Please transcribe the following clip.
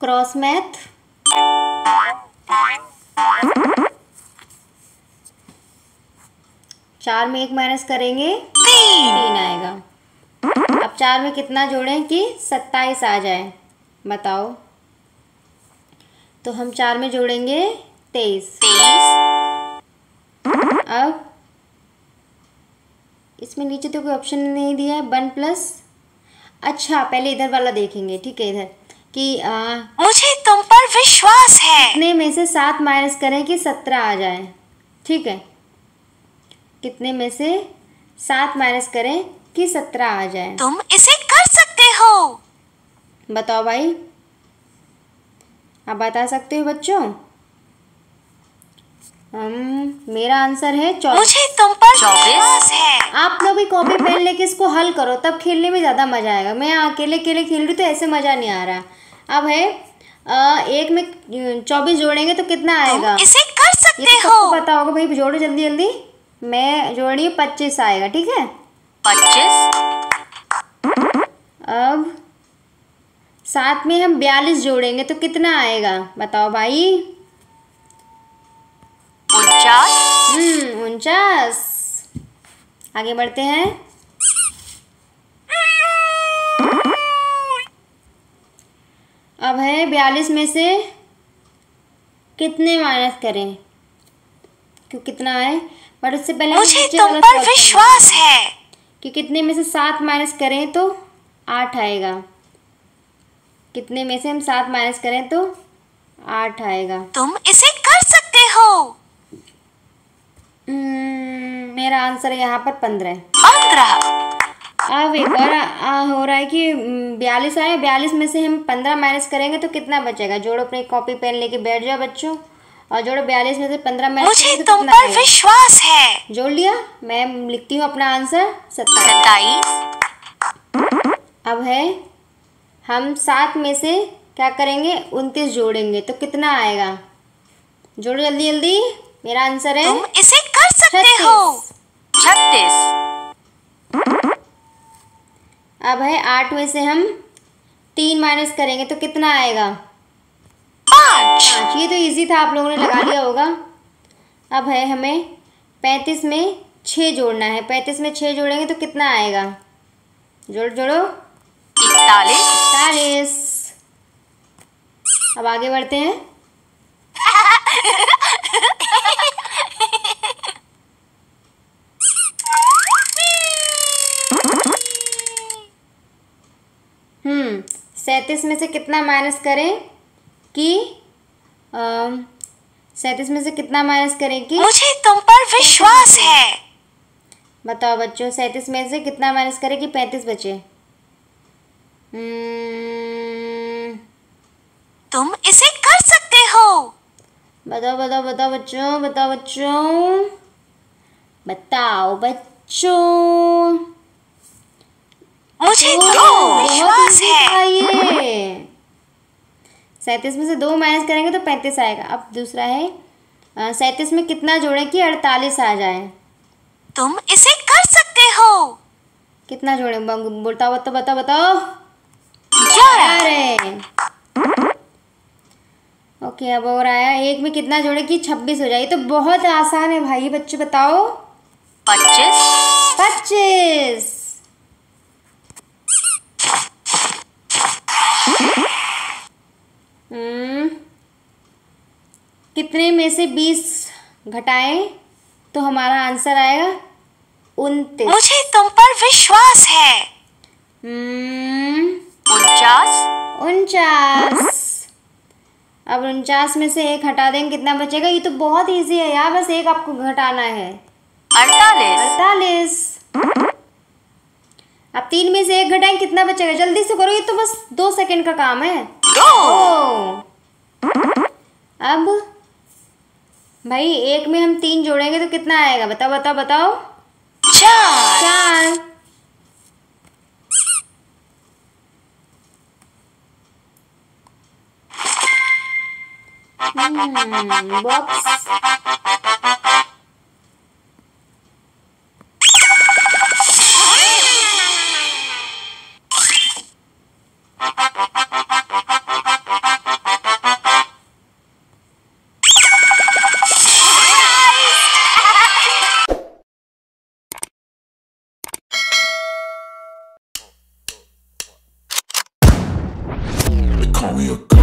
Cross math. चार में एक माइनस करेंगे, तीन आएगा। अब चार में कितना जोड़ें कि सत्ताईस आ जाए, बताओ। तो हम चार में जोड़ेंगे, तेईस। अब इसमें नीचे तो कोई ऑप्शन नहीं दिया है वन प्लस। अच्छा पहले इधर वाला देखेंगे, ठीक है, इधर। कि आ, मुझे तुम पर विश्वास है। कितने में से सात माइनस करें कि सत्रह आ जाए? ठीक है? कितने में से सात माइनस करें कि सत्रह आ जाए? तुम इसे कर सकते हो। बताओ भाई। आप बता सकते हो बच्चों? हम मेरा आंसर है चौबीस मुझे तुम पर विश्वास है। आप लोग भी कॉपी पेन लेके इसको हल करो तब खेलने में ज़्यादा मज़ा आएगा। मैं अकेले अकेले खेल रही तो ऐसे मज़ा नहीं आ रहा। अब है अ, एक में चौबीस जोड़ेंगे तो कितना आएगा? इसे कर सकते तो हो सबको पता होगा भाई जोड़ो जल्दी जल्दी। मैं जोड़ रही हूँ पच्चीस आएगा ठीक है? पच्चीस। अब साथ में हम बयालीस जोड़ेंगे तो कितना आएगा? बताओ भाई। उनचास हम्म उनचास। आगे बढ़ते हैं। अब है बयालीस में से कितने माइनस करें? क्यों कितना है? बट उससे पहले मुझे तुम पर विश्वास है। कि कितने में से सात माइनस करें तो आठ आएगा। कितने में से हम सात माइनस करें तो आठ आएगा। तुम इसे कर सकते हो। मेरा आंसर है यहाँ पर पंद्रह पंद्रह? अब एक आ, हो रहा है कि बयालीस आए बयालीस में से हम पंद्रह माइनस करेंगे तो कितना बचेगा? जोड़ो अपनी कॉपी पेन लेके बैठ जाओ बच्चों। और जोड़ो बयालीस में से पंद्रह माइनस मुझे तो तुम पर विश्वास है। जोड़ लिया। मैं लिखती हूँ अपना आंसर। सत्ताईस। अब है हम सात में से क्या करेंगे? उनतीस जोड़ेंगे। तो कितना आएगा? जोड़ो जल्दी जल्दी। मेरा आंसर है तुम इसे सकते हो छत्तीस। अब है आठ में से हम तीन माइनस करेंगे तो कितना आएगा? पाँच। पाँच। ये तो इजी था आप लोगों ने लगा लिया होगा। अब है हमें पैंतीस में छः जोड़ना है। पैंतीस में छः जोड़ेंगे तो कितना आएगा? जोड़ जोड़ो। इकतालीस। इकतालीस। अब आगे बढ़ते हैं। सैंतीस में से कितना माइनस करें कि सैंतीस में से कितना माइनस करें कि? मुझे तुम पर विश्वास है। बताओ बच्चों सैंतीस में से कितना माइनस करें कि पैंतीस बचे? हम्म, तुम इसे कर सकते हो। बताओ बताओ बताओ बच्चों बताओ बच्चों। बताओ बच्चों। मुझे दो बहुत विश्वास easy है था ये सैंतीस में से दो माइनस करेंगे तो पैंतीस आएगा। अब दूसरा है सैंतीस में कितना जोड़ें कि अड़तालीस आ जाए? तुम इसे कर सकते हो। कितना जोड़ें? बताओ बताओ बताओ बताओ। ग्यारह। ओके अब और आया। एक में कितना जोड़े कि छब्बीस हो जाए? तो बहुत आसान है भाई बच्चे बताओ। पच्चीस। पच्चीस। कितने में से बीस घटाएँ तो हमारा आंसर आएगा उनतीस। मुझे तुम पर विश्वास है। हम्म, उनचास? उनचास। अब उनचास में से एक हटा देंगे कितना बचेगा? ये तो बहुत इजी है यार बस एक आपको घटाना है। अड़तालीस। अड़तालीस। अब तीन में से एक घटाएँ कितना बचेगा? जल्दी से करो ये तो बस दो सेकंड का काम है। दो। अब भाई एक में हम तीन जोड़ेंगे तो कितना आएगा? बताओ बताओ बताओ। चार। चार हम्म, बॉक्स we are